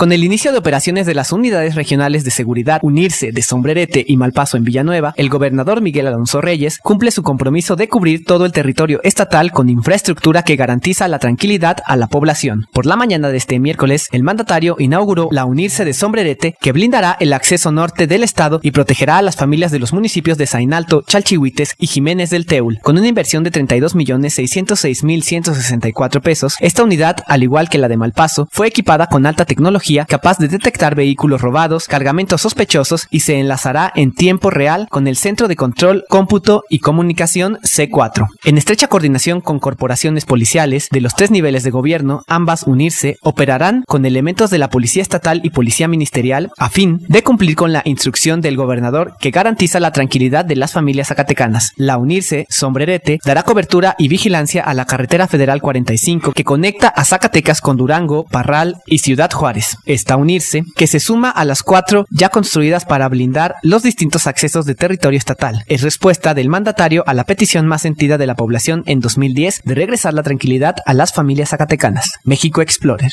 Con el inicio de operaciones de las unidades regionales de seguridad Unirse de Sombrerete y Malpaso en Villanueva, el gobernador Miguel Alonso Reyes cumple su compromiso de cubrir todo el territorio estatal con infraestructura que garantiza la tranquilidad a la población. Por la mañana de este miércoles, el mandatario inauguró la Unirse de Sombrerete que blindará el acceso norte del estado y protegerá a las familias de los municipios de Zainalto, Chalchihuites y Jiménez del Teul. Con una inversión de 32 millones 606 mil 164 pesos, esta unidad, al igual que la de Malpaso, fue equipada con alta tecnología capaz de detectar vehículos robados, cargamentos sospechosos y se enlazará en tiempo real con el Centro de Control, Cómputo y Comunicación C4. En estrecha coordinación con corporaciones policiales de los tres niveles de gobierno, ambas unirse, operarán con elementos de la Policía Estatal y Policía Ministerial a fin de cumplir con la instrucción del gobernador que garantiza la tranquilidad de las familias zacatecanas. La unirse, sombrerete, dará cobertura y vigilancia a la carretera federal 45 que conecta a Zacatecas con Durango, Parral y Ciudad Juárez. Esta unirse, que se suma a las cuatro ya construidas para blindar los distintos accesos de territorio estatal. Es respuesta del mandatario a la petición más sentida de la población en 2010 de regresar la tranquilidad a las familias zacatecanas. México Explorer.